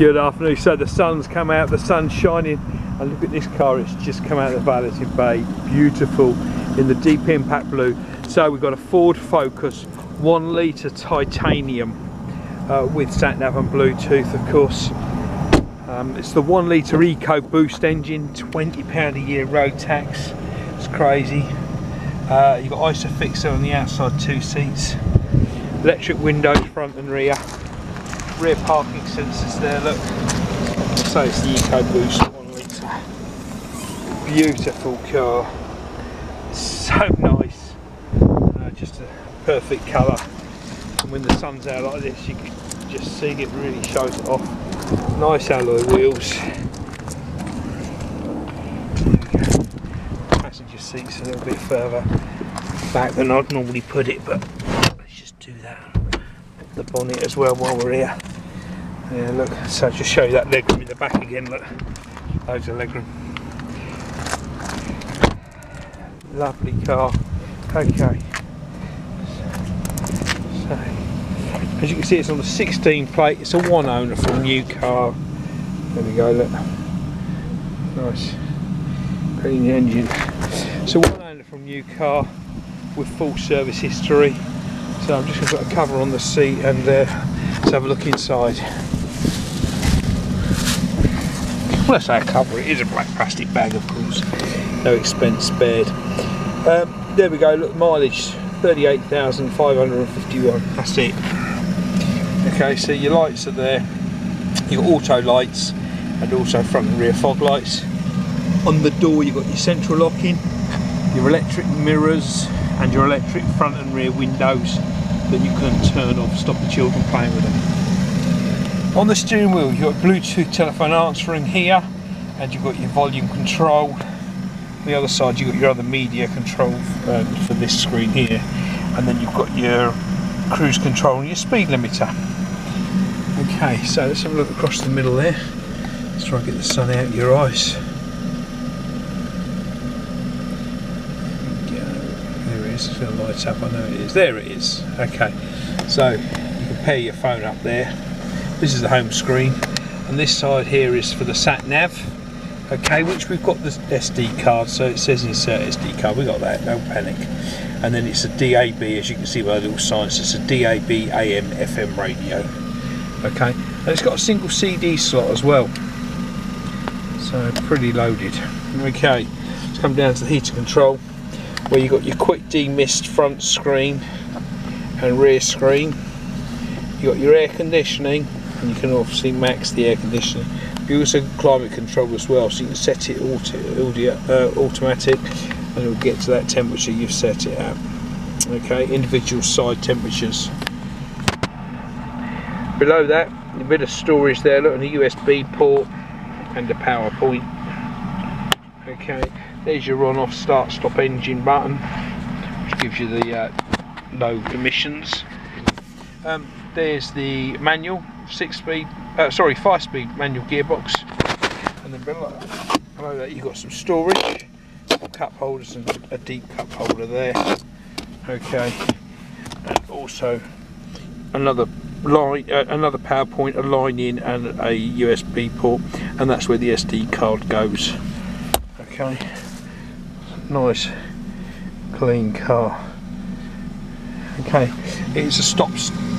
Good afternoon. So the sun's come out, the sun's shining, and look at this car. It's just come out of the valeting bay. Beautiful in the deep impact blue. So we've got a Ford Focus, one litre titanium uh, with sat nav and Bluetooth, of course. Um, it's the one litre EcoBoost engine, 20 pound a year road tax. It's crazy. Uh, you've got Isofix on the outside two seats, electric windows front and rear rear parking sensors there, look. So it's the EcoBoost 1 litre. Beautiful car. So nice. Uh, just a perfect colour. And when the sun's out like this, you can just see it really shows it off. Nice alloy wheels. Passenger seats a little bit further back than I'd normally put it, but let's just do that the bonnet as well while we're here. Yeah, look, so I'll just show you that legroom in the back again, look, loads of legroom. Lovely car. Okay. So, as you can see, it's on the 16 plate. It's a one owner from new car. There we go, look. Nice. Clean the engine. So one owner from new car with full service history. So I'm just going to put a cover on the seat and uh, let's have a look inside. Well, I say a cover, it is a black plastic bag of course, no expense spared. Um, there we go, look, mileage 38,551, that's it. Okay, so your lights are there, your auto lights and also front and rear fog lights. On the door you've got your central locking, your electric mirrors and your electric front and rear windows that you can turn off, stop the children playing with them. On the steering wheel you've got Bluetooth telephone answering here and you've got your volume control. On the other side you've got your other media control uh, for this screen here and then you've got your cruise control and your speed limiter. Okay, so let's have a look across the middle there. Let's try and get the sun out of your eyes. It's going up, I know it is. There it is. Okay, so you can pair your phone up there. This is the home screen, and this side here is for the sat nav. Okay, which we've got the SD card, so it says insert SD card. We got that, no panic. And then it's a DAB, as you can see by the little signs. It's a DAB AM FM radio. Okay, and it's got a single CD slot as well. So pretty loaded. Okay, let's come down to the heater control where you've got your quick demist front screen and rear screen. You've got your air conditioning, and you can obviously max the air conditioning. You also climate control as well, so you can set it auto, uh, automatic and it'll get to that temperature you've set it at. Okay, individual side temperatures. Below that, a bit of storage there, look, on a USB port and a power point. Okay, there's your on off start stop engine button which gives you the uh, low emissions. Um, there's the manual six speed uh, sorry five speed manual gearbox and then below, below that you've got some storage cup holders and a deep cup holder there. Okay. And also another line uh, another power point a line in and a USB port and that's where the SD card goes. Okay nice clean car. Okay it's a stop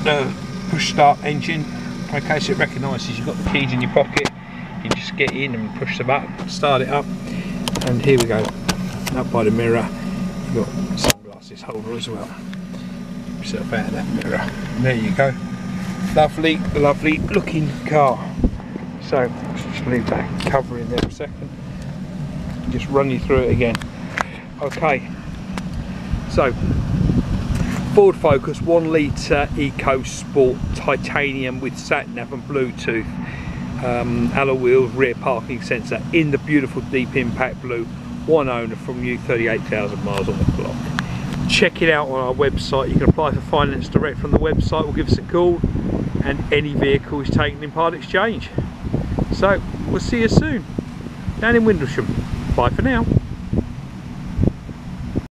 uh, push start engine. Okay so it recognises you've got the keys in your pocket you just get in and push the button start it up and here we go. Up by the mirror you've got sunglasses holder as well. Yourself out of that mirror. And there you go. Lovely lovely looking car. So just leave that cover in there for a second. Just run you through it again okay. So Ford Focus 1 litre Eco Sport titanium with sat nav and Bluetooth um, alloy wheels rear parking sensor in the beautiful deep impact blue. One owner from you 38,000 miles on the clock check it out on our website. You can apply for finance direct from the website or give us a call and any vehicle is taken in part exchange. So we'll see you soon. Down in Windlesham. Bye for now